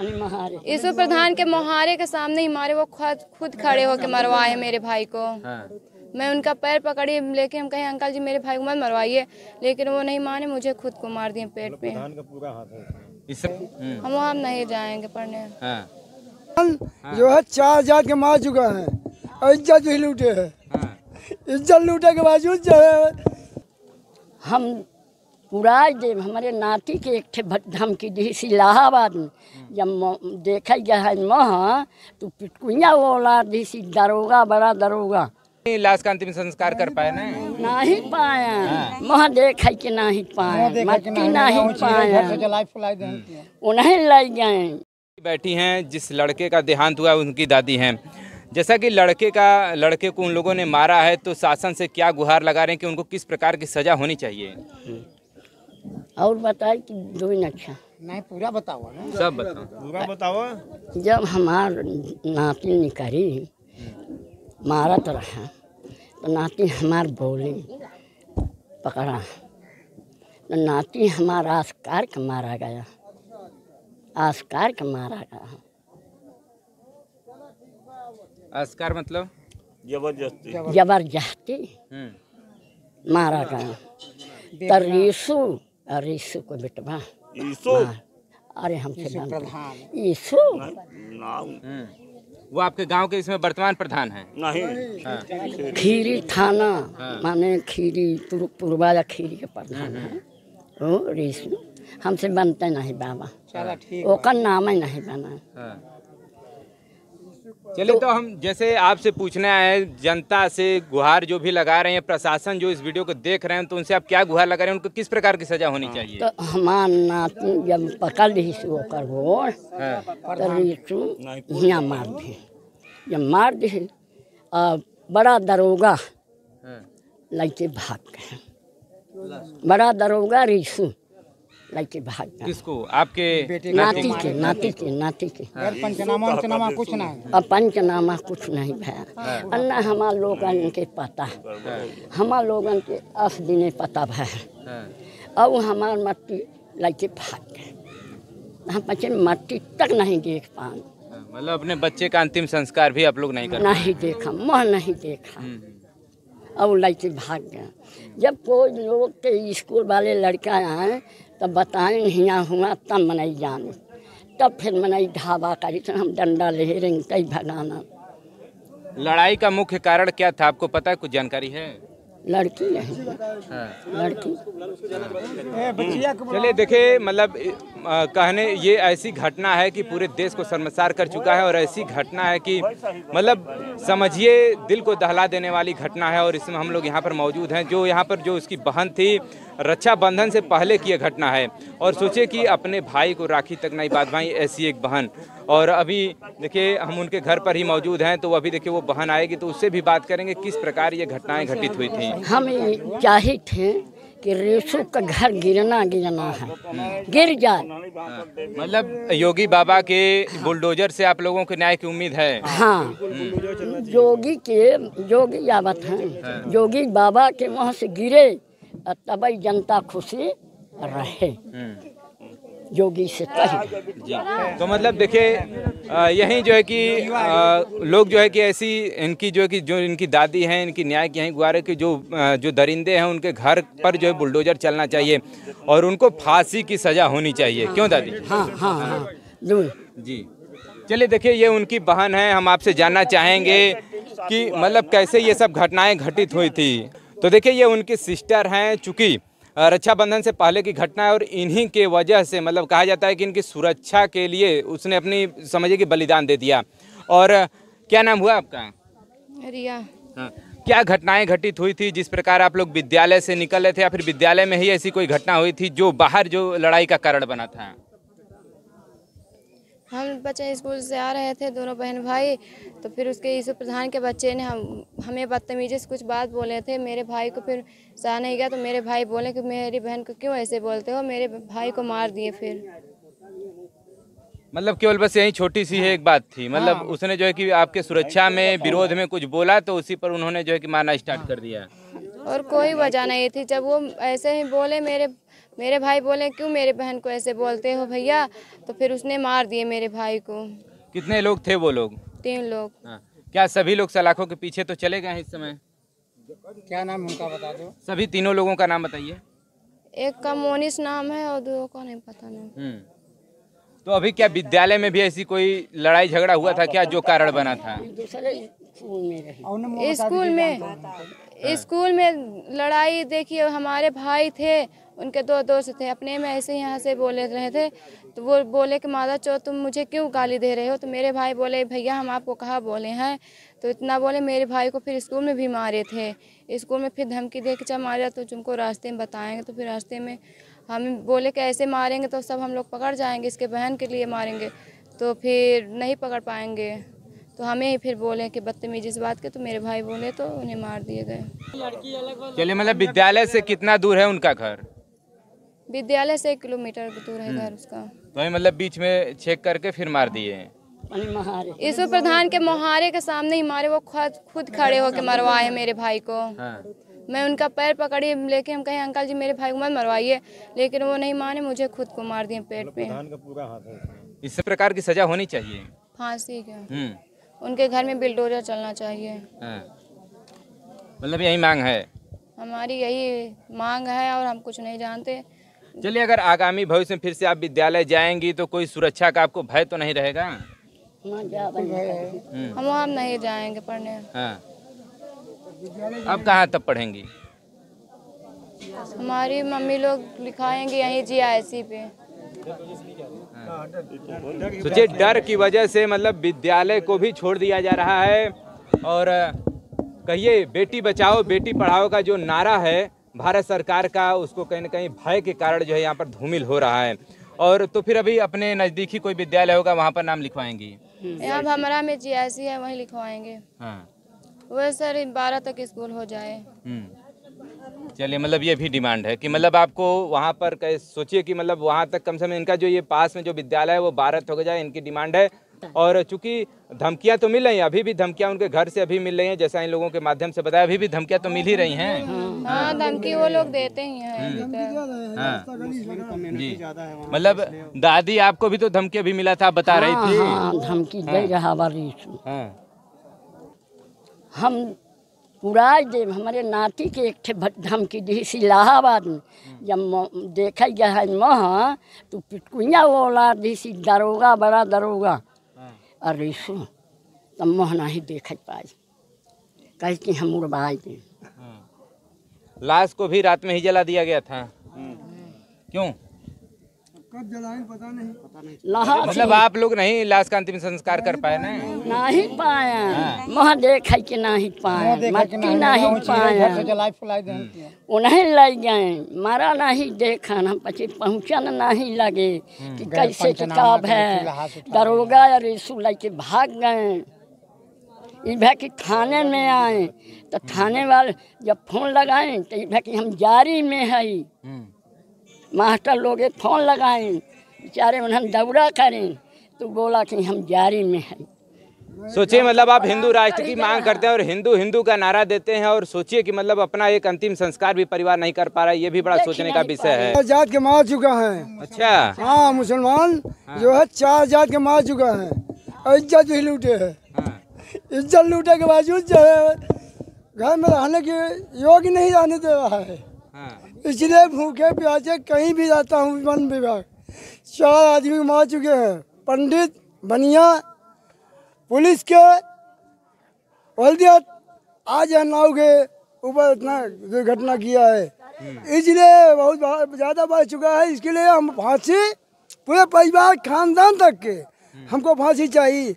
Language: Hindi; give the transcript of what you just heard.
ईश्वर प्रधान के मुहारे के सामने ही मारे वो खुद खुद खड़े होके मरवाए मेरे भाई को। हाँ। मैं उनका पैर पकड़ी लेके हम कहे अंकल जी मेरे भाई को मत मरवाइए। लेकिन वो नहीं माने मुझे खुद को मार दिए पेट पे हम्म, हम वहाँ नहीं जाएँगे पढ़ने। हाँ। जो है चार हज़ार के मार चुका है। और इज़्ज़त भी लूटे है। हाँ। इज़्ज़त लूटे के बावजूद जो है हम पुराज देव हमारे नाती के एक ठे धमकी दी सी इलाहाबाद में। जब देखा गया है मह तो पिटकुइया वो औलाद दी सी दरोगा बड़ा दरोगा। लाश का अंतिम संस्कार कर पाए ना? नहीं पाया मह देख के नहीं पाया मट्टी नहीं पाया उन्हें ले गए। बैठी हैं जिस लड़के का देहांत हुआ उनकी दादी हैं। जैसा कि लड़के का लड़के को उन लोगों ने मारा है तो शासन से क्या गुहार लगा रहे हैं कि उनको किस प्रकार की सजा होनी चाहिए? और बताए कि दो अच्छा। नहीं पूरा बताओ सब बताओ। पूरा बताओ। जब हमार नाती निकली मारत रहा तो नाती हमार बोली पकड़ा। तो नाती हमार आस्कार के मारा गया आस्कार के मारा गया। अस्कार मतलब? ज़बरदस्ती। हम्म। मारा गया। तो रीसू और रीसू को बेटवा मार। अरे हमसे बनता यीशु? हम्म। वो आपके गाँव के इसमें वर्तमान प्रधान हैं। हाँ। खीरी थाना माने खीरी पुर- पूर्वाजा खीरी के प्रधान है। ओ रीसू हमसे बनते नहीं बाबा। ओकर नाम ही नहीं बना। हाँ। चलिए तो हम जैसे आपसे पूछना है जनता से गुहार जो भी लगा रहे हैं प्रशासन जो इस वीडियो को देख रहे हैं तो उनसे आप क्या गुहार लगा रहे हैं? उनको किस प्रकार की सजा होनी चाहिए? तो हमार नाती जब पकड़ ली से ओकर गोड़ हाँ। तो मार दी। जब मार दी बड़ा दरोगा हाँ। लड़के भाग गए। बड़ा दरोगा रीसू लड़के भाग किसको? आपके नाती के? नाती के नाती के। पंचनामा उचनामा कुछ ना अब पंचनामा कुछ नहीं भया। अन्ना हमार लोगन के पता। हमार लोगन के अस दिने पता भय। हाँ। अब हमार मट्टी लड़के भाग गए हम बच्चे मट्टी तक नहीं देख पाए। हाँ, मतलब अपने बच्चे का अंतिम संस्कार भी आप लोग नहीं कर नहीं देखा मोह नहीं देखा। अब लड़के भाग गए जब कोई लोग के स्कूल वाले लड़का आए तब बताएँ हियाँ हुआ तब मनाई जाने। तब फिर मनाई ढाबा करी तो हम डंडा ले रहे कई भगाना। लड़ाई का मुख्य कारण क्या था आपको पता है कुछ जानकारी है? लड़की नहीं लड़की। चलिए देखिए मतलब कहने ये ऐसी घटना है कि पूरे देश को शर्मसार कर चुका है और ऐसी घटना है कि मतलब समझिए दिल को दहला देने वाली घटना है और इसमें हम लोग यहाँ पर मौजूद हैं। जो यहाँ पर जो उसकी बहन थी रक्षाबंधन से पहले की यह घटना है। और सोचे कि अपने भाई को राखी तक नहीं बात भाई ऐसी एक बहन। और अभी देखिए हम उनके घर पर ही मौजूद हैं तो अभी देखिए वो बहन आएगी तो उससे भी बात करेंगे किस प्रकार ये घटनाएँ घटित हुई थी। हम चाहे थे कि रेसू का घर गिरना गिरना है। गिर जाए। मतलब योगी बाबा के बुलडोजर से आप लोगों को न्याय की उम्मीद है? हाँ। जोगी के जोगी आवत हैं। जोगी बाबा के वहाँ से गिरे। तब जनता खुशी रहे। जोगी से कही। जी। तो मतलब देखिए यही जो है कि लोग जो है कि ऐसी इनकी जो है कि जो इनकी दादी हैं इनकी न्याय की यही गुहार है कि जो जो दरिंदे हैं उनके घर पर जो है बुलडोजर चलना चाहिए और उनको फांसी की सजा होनी चाहिए। क्यों दादी? हाँ हाँ हाँ। जी। चलिए देखिए ये उनकी बहन है हम आपसे जानना चाहेंगे कि मतलब कैसे ये सब घटनाएँ घटित हुई थी। तो देखिए ये उनकी सिस्टर हैं चूँकि रक्षाबंधन से पहले की घटना है और इन्हीं के वजह से मतलब कहा जाता है कि इनकी सुरक्षा के लिए उसने अपनी समझिए कि बलिदान दे दिया। और क्या नाम हुआ आपका? रिया। हाँ। क्या घटनाएँ घटित हुई थी जिस प्रकार आप लोग विद्यालय से निकल रहे थे या फिर विद्यालय में ही ऐसी कोई घटना हुई थी जो बाहर जो लड़ाई का कारण बना था? हम बच्चे स्कूल से आ रहे थे दोनों बहन भाई। तो फिर उसके यीशु प्रधान के बच्चे ने हम हमें बदतमीजी से कुछ बात बोले थे। मेरे भाई को फिर सहा नहीं गया तो मेरे भाई बोले कि मेरी बहन को क्यों ऐसे बोलते हो? मेरे भाई को मार दिए फिर। मतलब केवल बस यही छोटी सी है एक बात थी। मतलब हाँ। उसने जो है कि आपके सुरक्षा में विरोध में कुछ बोला तो उसी पर उन्होंने जो है कि मारना स्टार्ट कर दिया। और कोई वजह नहीं थी। जब वो ऐसे ही बोले मेरे मेरे भाई बोले क्यों मेरे बहन को ऐसे बोलते हो भैया? तो फिर उसने मार दिए मेरे भाई को। कितने लोग थे वो लोग? तीन लोग। हाँ। क्या सभी लोग सलाखों के पीछे तो चले गए हैं इस समय? क्या नाम उनका बता दो। सभी तीनों लोगों का नाम बताइए। एक का मोनिस नाम है और दो का नहीं पता नहीं। हम्म। तो अभी क्या विद्यालय में भी ऐसी कोई लड़ाई झगड़ा हुआ था क्या जो कारण बना था? स्कूल में स्कूल में लड़ाई, देखिए, हमारे भाई थे, उनके दो दोस्त थे, अपने में ऐसे यहाँ से बोले रहे थे तो वो बोले कि, माता, चो, तुम मुझे क्यों गाली दे रहे हो? तो मेरे भाई बोले, भैया, हम आपको कहा बोले हैं? तो इतना बोले, मेरे भाई को फिर स्कूल में भी मारे थे। स्कूल में फिर धमकी दे के जब मारा तो तुमको रास्ते में बताएँगे तो फिर रास्ते में हम बोले कि ऐसे मारेंगे तो सब हम लोग पकड़ जाएँगे इसके बहन के लिए मारेंगे तो फिर नहीं पकड़ पाएँगे। तो हमें ही फिर बोले कि बदतमीजी से बात के तो मेरे भाई बोले तो उन्हें मार दिए गए। चलिए मतलब विद्यालय से कितना दूर है उनका घर? विद्यालय से एक किलोमीटर दूर है घर उसका। तो वही मतलब बीच में चेक करके फिर मार दिए हैं? ईश्वर प्रधान के मोहारे के सामने ही मारे वो खुद खुद खड़े होके मरवाए मेरे भाई को। हाँ। मैं उनका पैर पकड़ी लेके हम कहे अंकल जी मेरे भाई को मत मरवाइए। लेकिन वो नहीं माने मुझे खुद को मार दिए पेट पे। इस प्रकार की सजा होनी चाहिए। फांसी के। हम्म। उनके घर में बिल्डोजर चलना चाहिए। हाँ। मतलब यही मांग है। हमारी यही मांग है और हम कुछ नहीं जानते। चलिए अगर आगामी भविष्य में फिर से आप विद्यालय जाएँगी तो कोई सुरक्षा का आपको भय तो नहीं रहेगा? हम्म, हम वहाँ नहीं जाएँगे पढ़ने। हाँ। अब कहाँ तक पढ़ेंगी? हमारी मम्मी लोग लिखाएँगे यहीं जी आई सी पे। सोचिए डर की वजह से मतलब विद्यालय को भी छोड़ दिया जा रहा है और कहिए बेटी बचाओ बेटी पढ़ाओ का जो नारा है भारत सरकार का उसको कहीं ना कहीं भय के कारण जो है यहाँ पर धूमिल हो रहा है। और तो फिर अभी अपने नज़दीकी कोई विद्यालय होगा वहाँ पर नाम लिखवाएँगी? यहाँ भमरा में जी सी है वहीं लिखवाएँगे। हाँ। वो सर बारह तक स्कूल हो जाए। हम्म। चलिए मतलब ये भी डिमांड है कि मतलब आपको वहाँ पर सोचिए कि मतलब वहाँ तक कम से कम इनका जो ये पास में जो विद्यालय है वो बारह तक हो जाए इनकी डिमांड है। और चूँकि धमकियाँ तो मिल रही हैं अभी भी धमकियाँ उनके घर से अभी मिल रही हैं जैसा इन लोगों के माध्यम से बताया अभी भी धमकियाँ तो मिल ही रही हैं। हाँ धमकी वो लोग देते ही हैं अभी हाँ। जी। मतलब दादी आपको भी तो धमकी अभी मिला था आप बता रही हाँ थी। हाँ धमकी दे रहा बारी हाँ। हम पुराज दे हमारे नाती के एक ठे भट- धमकी दी सी इलाहाबाद में। जब देखा गया है मह तो पिटकुइया वो ला दी सी दरोगा बड़ा दरोगा। अरे सो तब मोह नहीं देख पाए। कह कि हम उड़वाए दे लाश को भी रात में ही जला दिया गया था। क्यों? कब जलाएँ पता नहीं। लहा मतलब आप लोग नहीं लाश का अंतिम संस्कार कर पाए ना? नहीं पाया। मोह देख कि नहीं पाया। मट्टी नहीं पाया। जलाई फुलाई दें। उन्हें ले गए। मारा नहीं देखन हम पची पहुँचन नहीं लगे कि कैसे किताब है। दरोगा या रेसू लेके भाग गए। ई भै कि थाने में आए। तो थाने वाले जब फ़ोन लगाए तो ई भै कि हम जारी में है। मास्टर लोग फ़ोन लगाए बेचारे उन्हें दौड़ा करें तो बोला कि हम जारी में है। सोचिए मतलब आप हिंदू राष्ट्र की मांग करते हैं और हिंदू हिंदू का नारा देते हैं और सोचिए कि मतलब अपना एक अंतिम संस्कार भी परिवार नहीं कर पा रहा है ये भी बड़ा सोचने का विषय है। जात के मार चुका है। अच्छा। हाँ मुसलमान जो है चार जात के मार चुका है। और इज़्ज़त भी लूटे है। हाँ, इज़्ज़त लूटे के बावजूद जो है घर में रहने के योग्य नहीं रहने दे रहा है। हाँ, इसलिए भूखे प्यासे कहीं भी जाता हूँ वन विभाग। चार आदमी मार चुके हैं। पंडित बनिया पुलिस के बल्दिया आज नाव के ऊपर इतना दुर्घटना किया है। इसलिए बहुत ज़्यादा बढ़ चुका है। इसके लिए हम फांसी पूरे परिवार खानदान तक के हमको फांसी चाहिए।